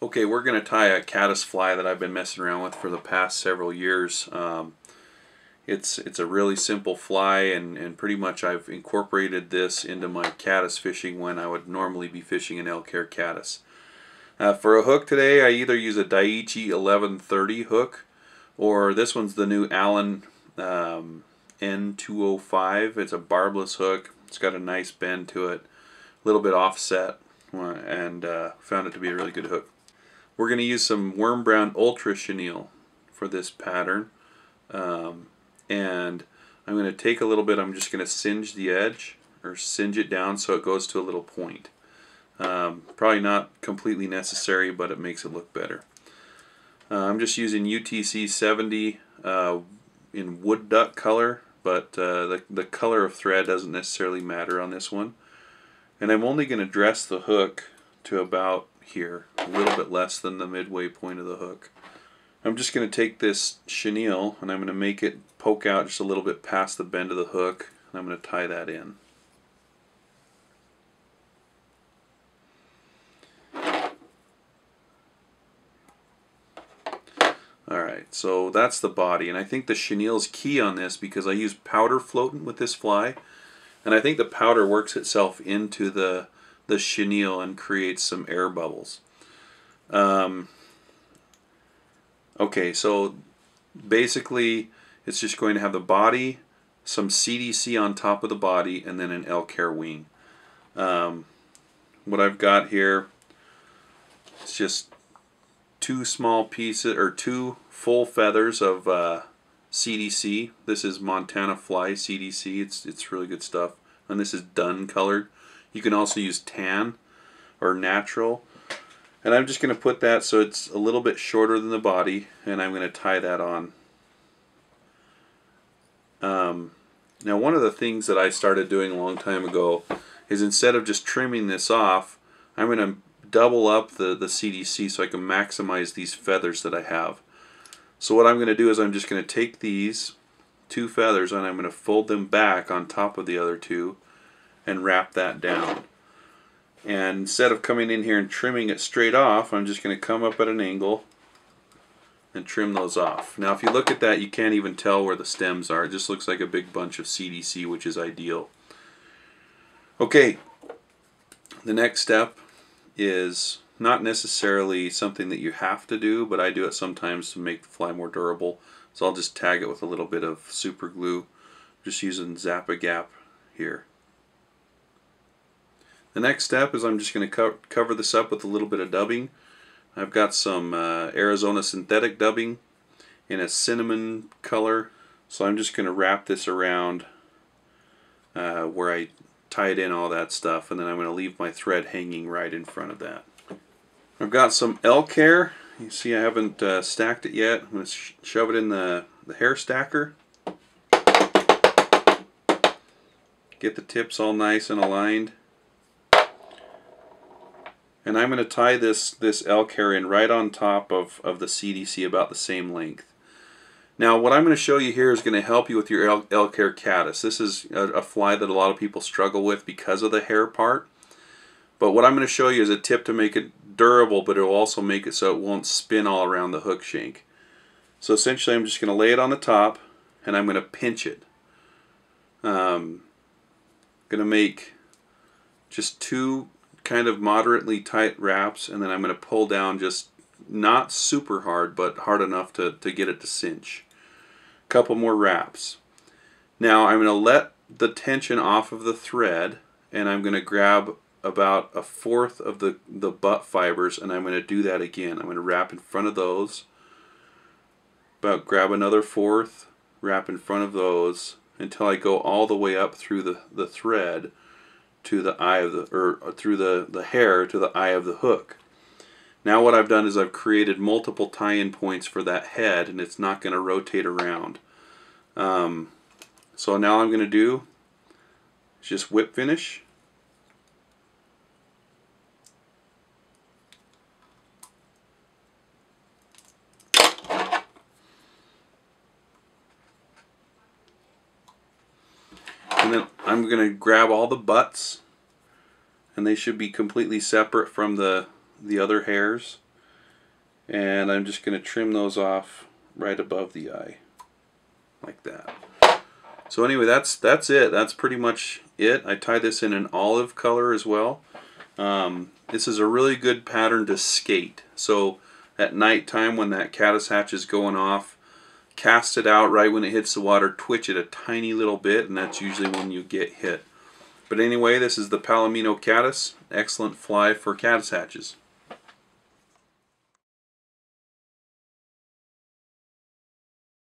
Okay, we're going to tie a caddis fly that I've been messing around with for the past several years. Um, it's it's a really simple fly and, and pretty much I've incorporated this into my caddis fishing when I would normally be fishing an elk hair caddis. Uh, for a hook today I either use a Daiichi 1130 hook or this one's the new Allen um, N205. It's a barbless hook. It's got a nice bend to it, a little bit offset and uh, found it to be a really good hook. We're going to use some Worm Brown Ultra Chenille for this pattern. Um, and I'm going to take a little bit, I'm just going to singe the edge or singe it down so it goes to a little point. Um, probably not completely necessary, but it makes it look better. Uh, I'm just using UTC 70 uh, in wood duck color, but uh, the, the color of thread doesn't necessarily matter on this one. And I'm only going to dress the hook to about here, a little bit less than the midway point of the hook. I'm just going to take this chenille and I'm going to make it poke out just a little bit past the bend of the hook and I'm going to tie that in. Alright, so that's the body and I think the chenille is key on this because I use powder floatant with this fly and I think the powder works itself into the the chenille and creates some air bubbles. Um, okay, so basically it's just going to have the body, some CDC on top of the body, and then an hair wing. Um, what I've got here is just two small pieces, or two full feathers of uh, CDC. This is Montana Fly CDC. It's, it's really good stuff. And this is dun colored. You can also use tan or natural. And I'm just going to put that so it's a little bit shorter than the body and I'm going to tie that on. Um, now one of the things that I started doing a long time ago is instead of just trimming this off, I'm going to double up the, the CDC so I can maximize these feathers that I have. So what I'm going to do is I'm just going to take these two feathers and I'm going to fold them back on top of the other two and wrap that down. And instead of coming in here and trimming it straight off, I'm just going to come up at an angle and trim those off. Now if you look at that, you can't even tell where the stems are. It just looks like a big bunch of CDC, which is ideal. Okay, the next step is not necessarily something that you have to do, but I do it sometimes to make the fly more durable. So I'll just tag it with a little bit of super glue, just using Zap-A-Gap here. The next step is I'm just going to co cover this up with a little bit of dubbing. I've got some uh, Arizona synthetic dubbing in a cinnamon color. So I'm just going to wrap this around uh, where I tied in all that stuff and then I'm going to leave my thread hanging right in front of that. I've got some elk hair. You see I haven't uh, stacked it yet. I'm going to sh shove it in the, the hair stacker. Get the tips all nice and aligned. And I'm going to tie this, this hair in right on top of, of the CDC about the same length. Now what I'm going to show you here is going to help you with your elk, elk hair caddis. This is a, a fly that a lot of people struggle with because of the hair part. But what I'm going to show you is a tip to make it durable, but it will also make it so it won't spin all around the hook shank. So essentially I'm just going to lay it on the top and I'm going to pinch it. Um, going to make just two kind of moderately tight wraps and then I'm going to pull down just not super hard but hard enough to, to get it to cinch. Couple more wraps. Now I'm going to let the tension off of the thread and I'm going to grab about a fourth of the, the butt fibers and I'm going to do that again. I'm going to wrap in front of those, about grab another fourth, wrap in front of those until I go all the way up through the, the thread to the eye of the, or through the, the hair to the eye of the hook. Now what I've done is I've created multiple tie-in points for that head and it's not going to rotate around. Um, so now I'm going to do is just whip finish. And then I'm going to grab all the butts and they should be completely separate from the, the other hairs. And I'm just going to trim those off right above the eye, like that. So anyway, that's that's it. That's pretty much it. I tie this in an olive color as well. Um, this is a really good pattern to skate. So at night time when that caddis hatch is going off, cast it out right when it hits the water, twitch it a tiny little bit, and that's usually when you get hit. But anyway, this is the Palomino caddis. Excellent fly for caddis hatches.